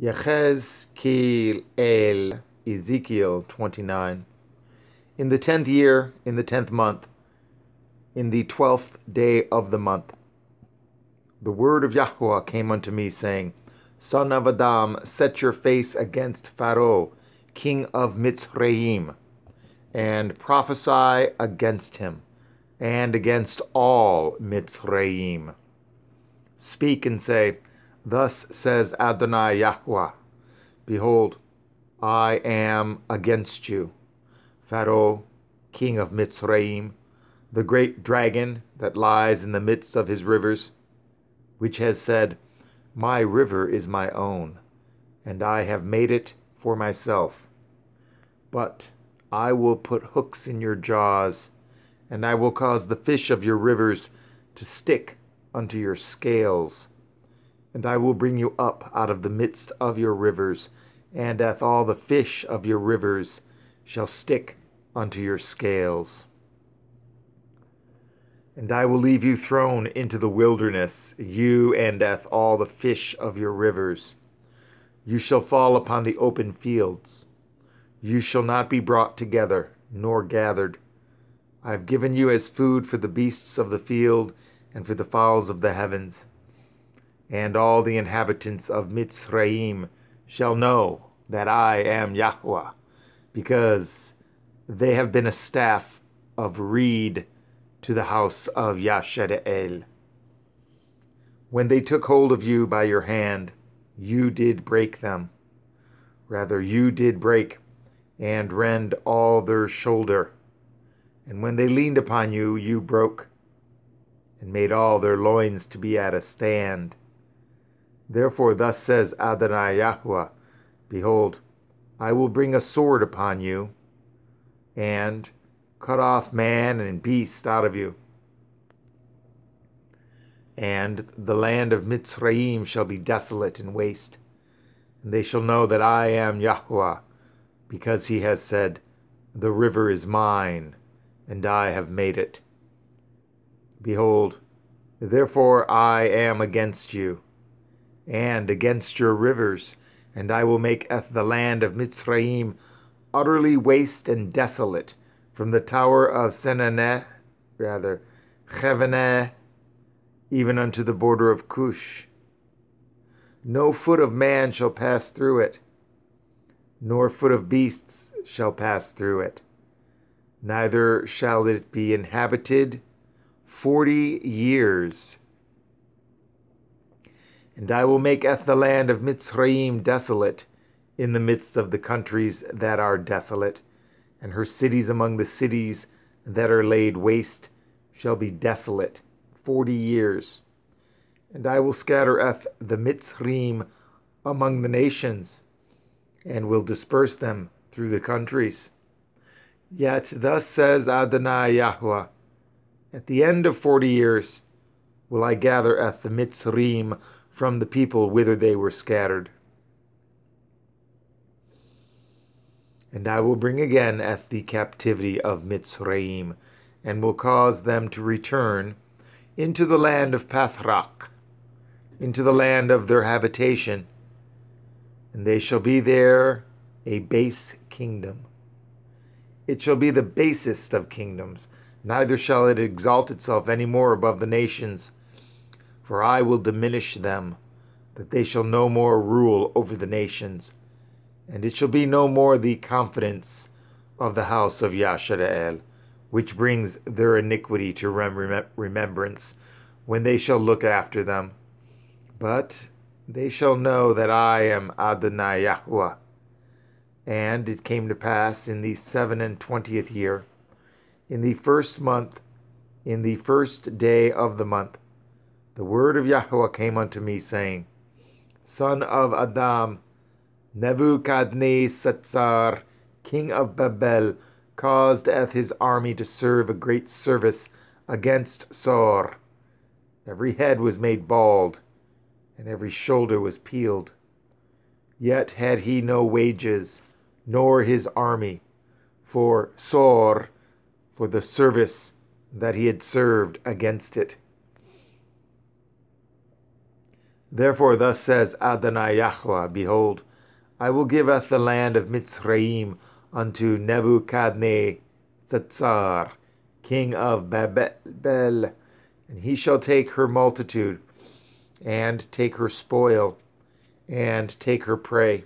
Yechezkel El, Ezekiel 29. In the tenth year, in the tenth month, in the twelfth day of the month, the word of Yahweh came unto me, saying, Son of Adam, set your face against Pharaoh, king of Mitzrayim, and prophesy against him, and against all Mitzrayim. Speak and say, Thus says Adonai Yahweh Behold, I am against you, Pharaoh, king of Mitzrayim, the great dragon that lies in the midst of his rivers, which has said, My river is my own, and I have made it for myself. But I will put hooks in your jaws, and I will cause the fish of your rivers to stick unto your scales and I will bring you up out of the midst of your rivers, and hath all the fish of your rivers shall stick unto your scales. And I will leave you thrown into the wilderness, you and hath all the fish of your rivers. You shall fall upon the open fields. You shall not be brought together, nor gathered. I have given you as food for the beasts of the field and for the fowls of the heavens and all the inhabitants of Mitzrayim shall know that I am Yahweh, because they have been a staff of reed to the house of Yashara'el. When they took hold of you by your hand, you did break them. Rather, you did break and rend all their shoulder. And when they leaned upon you, you broke and made all their loins to be at a stand. Therefore, thus says Adonai Yahweh Behold, I will bring a sword upon you, and cut off man and beast out of you. And the land of Mitzrayim shall be desolate and waste. And they shall know that I am Yahweh, because he has said, The river is mine, and I have made it. Behold, therefore I am against you and against your rivers, and I will make the land of Mitzrayim utterly waste and desolate, from the tower of Senaneh, rather, Cheveneh, even unto the border of Cush. No foot of man shall pass through it, nor foot of beasts shall pass through it, neither shall it be inhabited forty years and I will make the land of Mitzrayim desolate in the midst of the countries that are desolate, and her cities among the cities that are laid waste shall be desolate forty years. And I will scatter eth the Mitzrayim among the nations, and will disperse them through the countries. Yet thus says Adonai Yahweh, at the end of forty years will I gather eth the Mitzrayim from the people whither they were scattered. And I will bring again at the captivity of Mitzrayim, and will cause them to return into the land of Pathrak, into the land of their habitation, and they shall be there a base kingdom. It shall be the basest of kingdoms, neither shall it exalt itself any more above the nations for I will diminish them, that they shall no more rule over the nations. And it shall be no more the confidence of the house of Yashara'el, which brings their iniquity to rem- remembrance when they shall look after them. But they shall know that I am Adonai Yahweh. And it came to pass in the seven and twentieth year, in the first month, in the first day of the month, the word of Yahweh came unto me, saying, Son of Adam, Nebuchadnezzar, king of Babel, caused at his army to serve a great service against Sor. Every head was made bald, and every shoulder was peeled. Yet had he no wages, nor his army, for Sor, for the service that he had served against it. Therefore, thus says Adonai Yahweh, Behold, I will give the land of Mitzrayim unto Nebuchadnezzar, king of Babel, and he shall take her multitude, and take her spoil, and take her prey,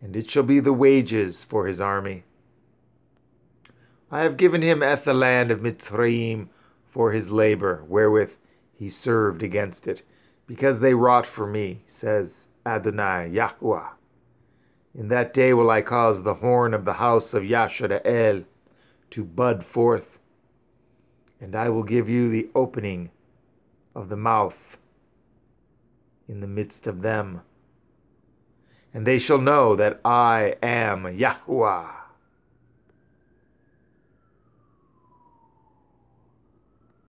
and it shall be the wages for his army. I have given him at the land of Mitzrayim for his labor, wherewith he served against it, because they wrought for me, says Adonai Yahweh. In that day will I cause the horn of the house of Yashara'el to bud forth, and I will give you the opening of the mouth in the midst of them. And they shall know that I am Yahweh.